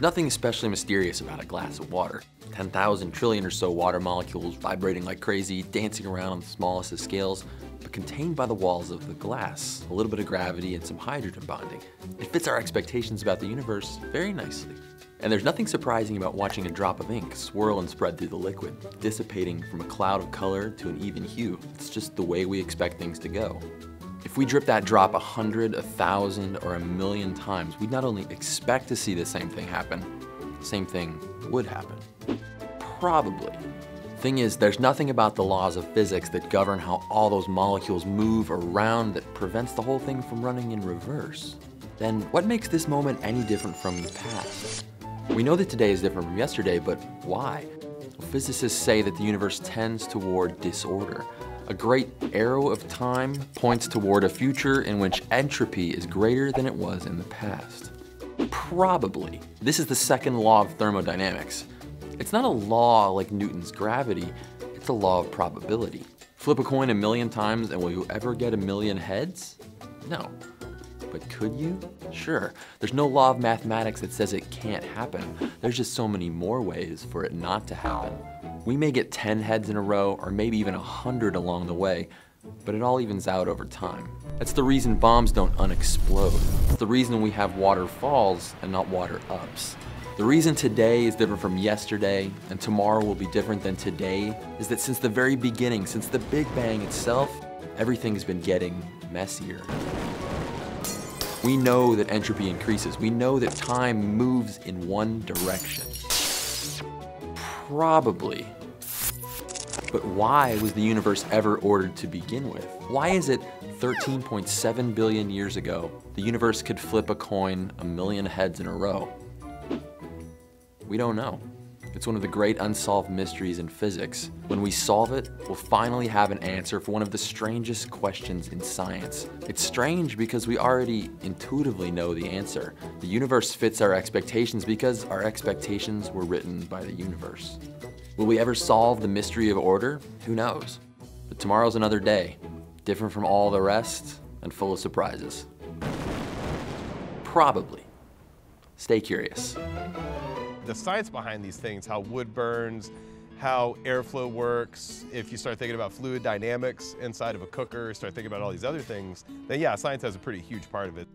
nothing especially mysterious about a glass of water. 10,000 trillion or so water molecules vibrating like crazy, dancing around on the smallest of scales, but contained by the walls of the glass, a little bit of gravity and some hydrogen bonding. It fits our expectations about the universe very nicely. And there's nothing surprising about watching a drop of ink swirl and spread through the liquid, dissipating from a cloud of color to an even hue. It's just the way we expect things to go. If we drip that drop a hundred, a thousand, or a million times, we'd not only expect to see the same thing happen, the same thing would happen. Probably. Thing is, there's nothing about the laws of physics that govern how all those molecules move around that prevents the whole thing from running in reverse. Then what makes this moment any different from the past? We know that today is different from yesterday, but why? Physicists say that the universe tends toward disorder, a great arrow of time points toward a future in which entropy is greater than it was in the past. Probably. This is the second law of thermodynamics. It's not a law like Newton's gravity, it's a law of probability. Flip a coin a million times and will you ever get a million heads? No. But could you? Sure. There's no law of mathematics that says it can't happen. There's just so many more ways for it not to happen. We may get 10 heads in a row, or maybe even 100 along the way, but it all evens out over time. That's the reason bombs don't unexplode. It's the reason we have waterfalls and not water ups. The reason today is different from yesterday and tomorrow will be different than today is that since the very beginning, since the Big Bang itself, everything's been getting messier. We know that entropy increases. We know that time moves in one direction probably. But why was the universe ever ordered to begin with? Why is it 13.7 billion years ago, the universe could flip a coin a million heads in a row? We don't know. It's one of the great unsolved mysteries in physics. When we solve it, we'll finally have an answer for one of the strangest questions in science. It's strange because we already intuitively know the answer. The universe fits our expectations because our expectations were written by the universe. Will we ever solve the mystery of order? Who knows? But tomorrow's another day, different from all the rest and full of surprises. Probably. Stay curious the science behind these things, how wood burns, how airflow works, if you start thinking about fluid dynamics inside of a cooker, start thinking about all these other things, then yeah, science has a pretty huge part of it.